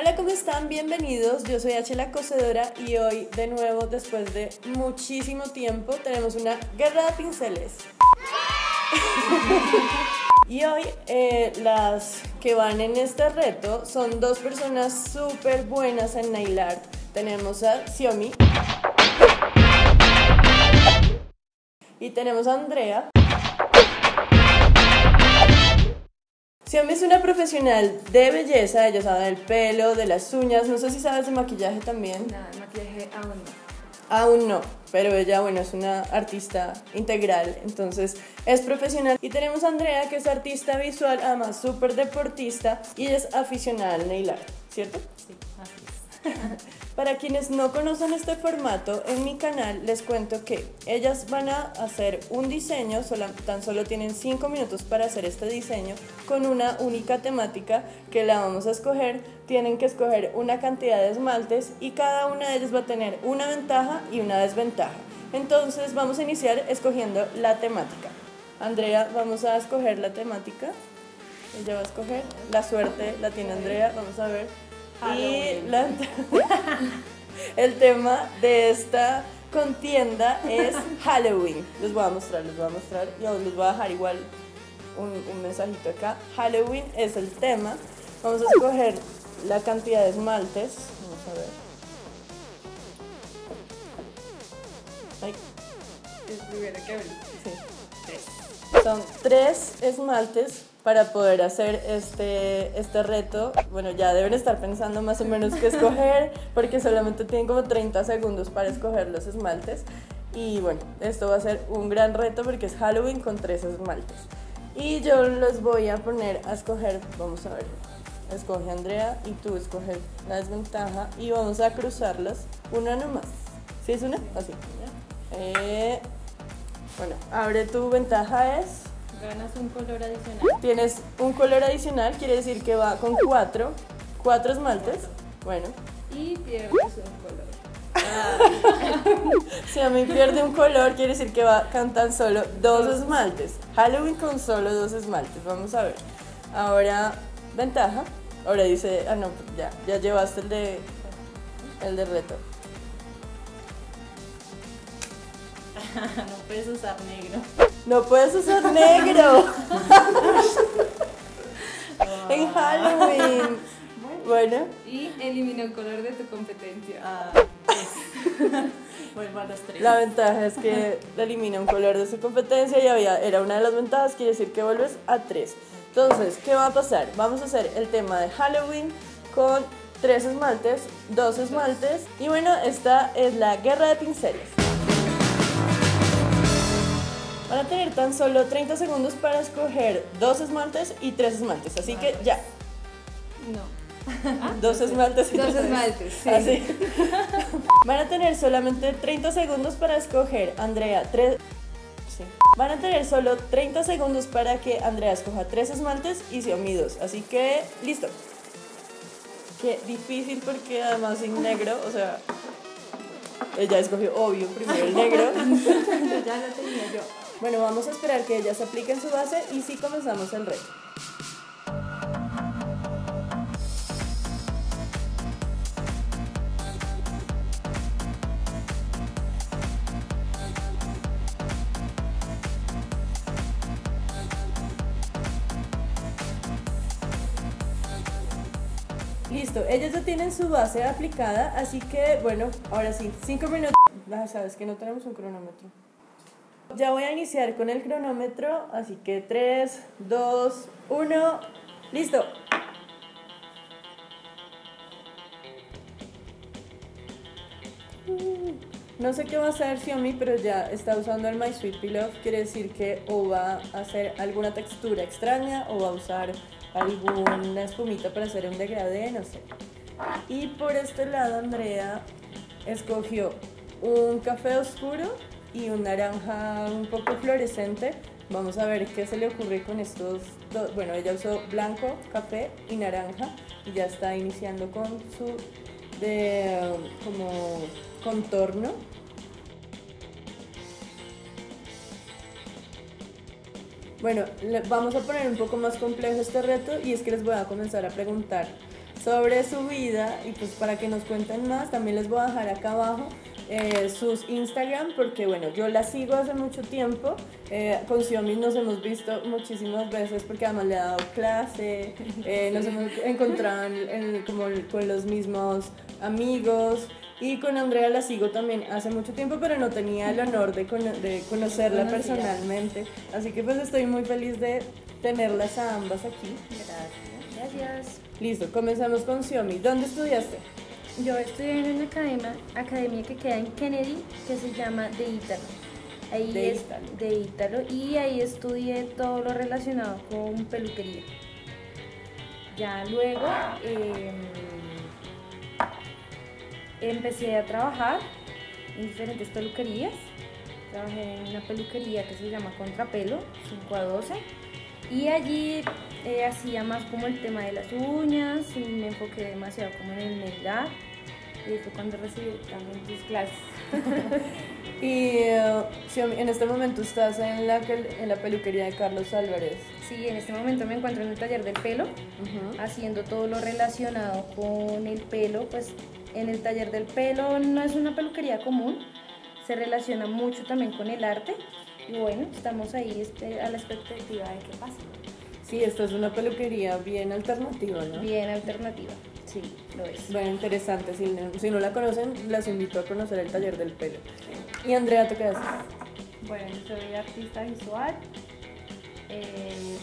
Hola, ¿cómo están? Bienvenidos. Yo soy H. la Cocedora y hoy, de nuevo, después de muchísimo tiempo, tenemos una guerra de pinceles. y hoy, eh, las que van en este reto son dos personas súper buenas en nail art. Tenemos a Xiaomi y tenemos a Andrea. Xiaomi es una profesional de belleza, ella sabe del pelo, de las uñas, no sé si sabes de maquillaje también. Nada, el maquillaje aún no. Aún no, pero ella, bueno, es una artista integral, entonces es profesional. Y tenemos a Andrea, que es artista visual, además súper deportista, y ella es aficionada al nail art, ¿cierto? Sí, así. Para quienes no conocen este formato, en mi canal les cuento que ellas van a hacer un diseño, tan solo tienen 5 minutos para hacer este diseño, con una única temática que la vamos a escoger. Tienen que escoger una cantidad de esmaltes y cada una de ellas va a tener una ventaja y una desventaja. Entonces vamos a iniciar escogiendo la temática. Andrea, vamos a escoger la temática. Ella va a escoger. La suerte la tiene Andrea, vamos a ver. Y Halloween. la, el tema de esta contienda es Halloween. Les voy a mostrar, les voy a mostrar. Yo les voy a dejar igual un, un mensajito acá. Halloween es el tema. Vamos a escoger la cantidad de esmaltes. Vamos a ver. Ay, primero que abrí. sí. Tres. Son tres esmaltes para poder hacer este, este reto. Bueno, ya deben estar pensando más o menos qué escoger, porque solamente tienen como 30 segundos para escoger los esmaltes. Y bueno, esto va a ser un gran reto porque es Halloween con tres esmaltes. Y yo los voy a poner a escoger, vamos a ver, escoge Andrea y tú escoges la desventaja y vamos a cruzarlas una nomás. ¿Sí es una? Así. Eh, bueno, abre tu ventaja es Ganas un color adicional. Tienes un color adicional, quiere decir que va con cuatro, cuatro esmaltes. Bueno, Y pierdes un color. si a mí pierde un color, quiere decir que va con tan solo dos esmaltes. Halloween con solo dos esmaltes, vamos a ver. Ahora, ventaja. Ahora dice, ah no, ya, ya llevaste el de, el de reto. no puedes usar negro. No puedes usar negro en Halloween. Bueno, Y elimina un color de tu competencia. Ah, Vuelvo a los tres. La ventaja es que elimina un color de su competencia y había, era una de las ventajas, quiere decir que vuelves a 3. Entonces, ¿qué va a pasar? Vamos a hacer el tema de Halloween con tres esmaltes, dos esmaltes y bueno, esta es la guerra de pinceles. Van a tener tan solo 30 segundos para escoger dos esmaltes y tres esmaltes, así que ya, No. dos esmaltes y Dos tres esmaltes, sí. Así. Van a tener solamente 30 segundos para escoger, Andrea, tres... Sí. Van a tener solo 30 segundos para que Andrea escoja tres esmaltes y Xiaomi dos. Así que, listo. Qué difícil porque además sin negro, o sea... Ella escogió, obvio, primero el negro. ya lo tenía yo. Bueno, vamos a esperar que ella se aplique en su base y sí comenzamos el reto. Listo, ellos ya tienen su base aplicada, así que bueno, ahora sí, 5 minutos. Ah, sabes que no tenemos un cronómetro. Ya voy a iniciar con el cronómetro, así que 3, 2, 1, listo. No sé qué va a hacer Xiaomi, pero ya está usando el My Sweet Pillow. Quiere decir que o va a hacer alguna textura extraña o va a usar alguna espumita para hacer un degradé, no sé. Y por este lado Andrea escogió un café oscuro y un naranja un poco fluorescente. Vamos a ver qué se le ocurre con estos dos. Bueno, ella usó blanco, café y naranja y ya está iniciando con su de como contorno. Bueno, vamos a poner un poco más complejo este reto y es que les voy a comenzar a preguntar sobre su vida y pues para que nos cuenten más también les voy a dejar acá abajo eh, sus Instagram porque bueno, yo la sigo hace mucho tiempo, eh, con Xiaomi nos hemos visto muchísimas veces porque además le he dado clase, eh, nos hemos encontrado en- en- como con los mismos amigos y con Andrea la sigo también hace mucho tiempo pero no tenía el honor de, cono- de conocerla personalmente, así que pues estoy muy feliz de tenerlas a ambas aquí. Gracias. Gracias. Listo, comenzamos con Xiaomi. ¿Dónde estudiaste? Yo estudié en una academia, academia que queda en Kennedy que se llama De Ítalo. Ahí De es de Ítalo y ahí estudié todo lo relacionado con peluquería. Ya luego em, empecé a trabajar en diferentes peluquerías. Trabajé en una peluquería que se llama Contrapelo, 5 a 12. Y allí eh, hacía más como el tema de las uñas y me enfoqué demasiado como en el nail. Y fue cuando recibí también tus clases. Y eh, en este momento estás en la, en la peluquería de Carlos Álvarez. Sí, en este momento me encuentro en el taller del pelo, haciendo todo lo relacionado con el pelo. Pues en el taller del pelo no es una peluquería común, se relaciona mucho también con el arte. Y bueno, estamos ahí espe- a la expectativa de qué pasa. Sí, esta es una peluquería bien alternativa, ¿no? Bien alternativa, sí, lo es. Bueno, interesante. Si, no- si no la conocen, las invito a conocer el taller del pelo. Y Andrea, ¿tú qué haces? Bueno, soy artista visual, eh,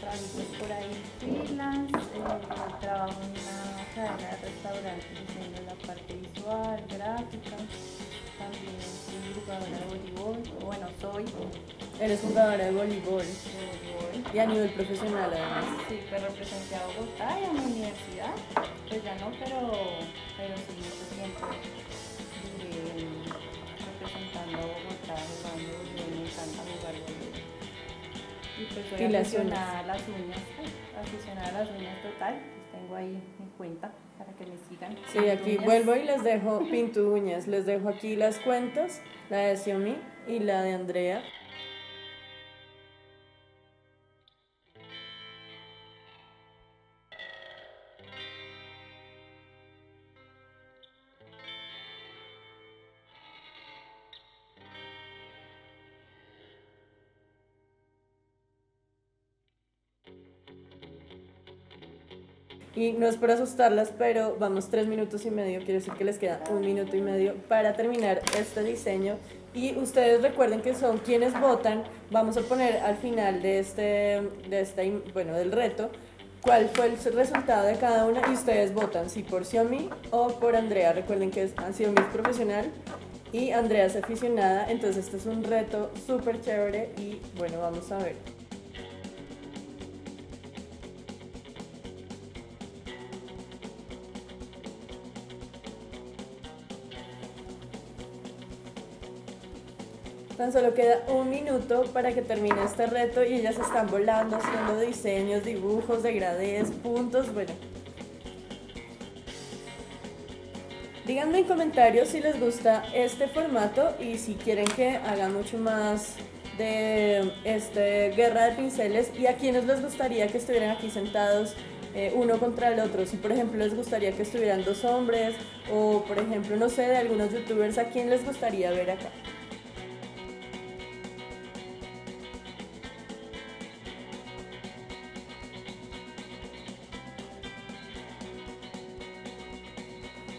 trabajitos por ahí freelance, eh, trabajo en una cadena de restaurantes haciendo la parte visual, gráfica, también soy jugadora de voleibol, o bueno, soy Eres jugadora de voleibol voleibol. y a nivel profesional además. Sí, pues representé a Bogotá y a mi universidad, pues ya no, pero, pero sí mucho tiempo duré representando a Bogotá, jugando me encanta jugar voleibol. Y pues soy ¿Y las aficionada a las uñas, aficionada a las uñas total, pues tengo ahí mi cuenta para que me sigan. Sí, aquí vuelvo y les dejo pinto uñas. Les dejo aquí las cuentas, la de Xiaomi y la de Andrea. Y no es por asustarlas, pero vamos tres minutos y medio, quiere decir que les queda un minuto y medio para terminar este diseño. Y ustedes recuerden que son quienes votan. Vamos a poner al final de este, de esta, im- bueno, del reto, cuál fue el resultado de cada una y ustedes votan si por Xiaomi o por Andrea. Recuerden que es, Xiaomi es profesional y Andrea es aficionada, entonces este es un reto súper chévere y bueno, vamos a ver. Tan solo queda un minuto para que termine este reto y ellas están volando, haciendo diseños, dibujos, degradés, puntos, bueno. Díganme en comentarios si les gusta este formato y si quieren que haga mucho más de este guerra de pinceles y a quienes les gustaría que estuvieran aquí sentados eh, uno contra el otro. Si por ejemplo les gustaría que estuvieran dos hombres o por ejemplo no sé de algunos youtubers a quién les gustaría ver acá.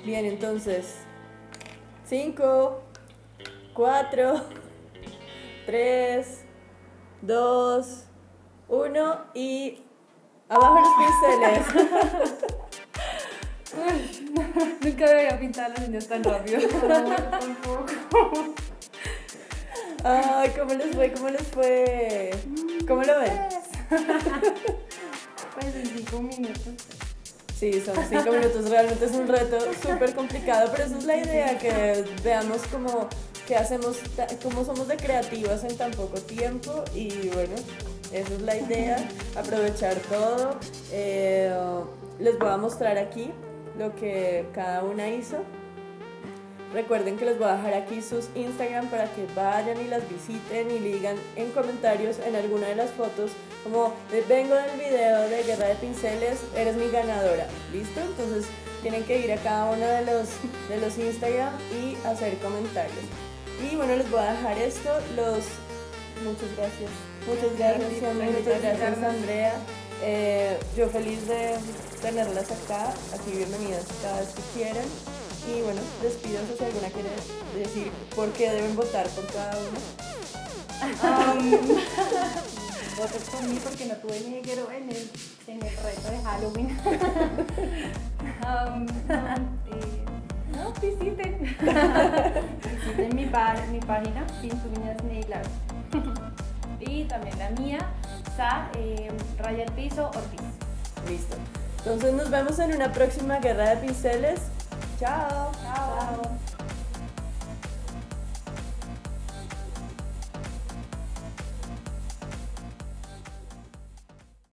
Bien, entonces, 5, 4, 3, 2, 1 y abajo los pinceles. Nunca me había pintado las uñas tan rápido. Ay, ¿cómo les fue? ¿Cómo les fue? ¿Cómo lo ven? Pues en cinco minutos. Sí, son 5 minutos, realmente es un reto súper complicado, pero esa es la idea, que veamos cómo, qué hacemos, cómo somos de creativas en tan poco tiempo y bueno, esa es la idea, aprovechar todo. Eh, les voy a mostrar aquí lo que cada una hizo. Recuerden que les voy a dejar aquí sus Instagram para que vayan y las visiten y le digan en comentarios en alguna de las fotos como "Eh, vengo del video de Guerra de Pinceles, eres mi ganadora. ¿Listo? Entonces tienen que ir a cada uno de los, de los Instagram y hacer comentarios. Y bueno, les voy a dejar esto. Los muchas gracias. Muchas gracias, muchas gracias. Andrea. Eh, yo feliz de tenerlas acá. Aquí bienvenidas cada vez que quieran. Y bueno, despídanse si alguna quiere decir por qué deben votar por cada uno. Voten por mí porque no tuve negro en el, en el reto de Halloween. Um, no, eh, no, visiten. visiten mi, pa- mi página, Pintuñas Nail Art. y también la mía, Sa, eh, Raya el Piso Ortiz. Listo. Entonces nos vemos en una próxima guerra de pinceles. 加油！加油！